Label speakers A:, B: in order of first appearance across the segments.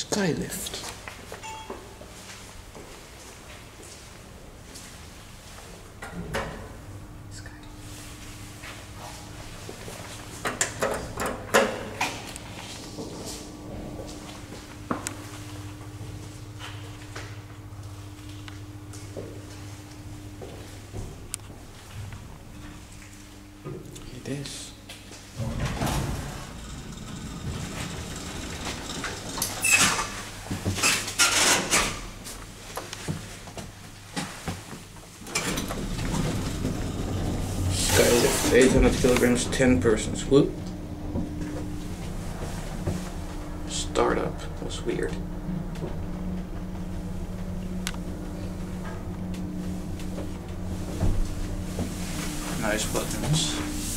A: Skylift. It is. Skylift, 800 kilograms, 10 persons. Whoop. Startup was weird. Nice buttons.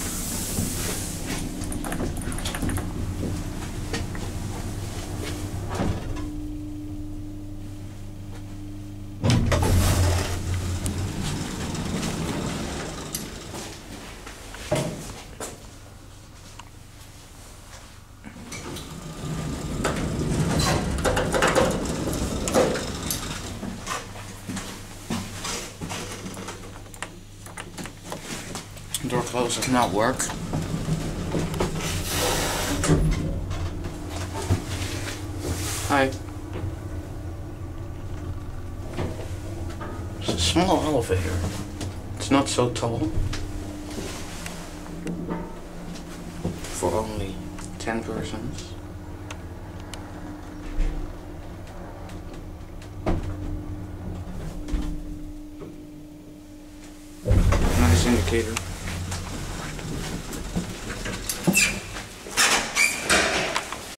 A: Door close does not work. Hi. It's a small elevator. It's not so tall. For only 10 persons. Nice indicator.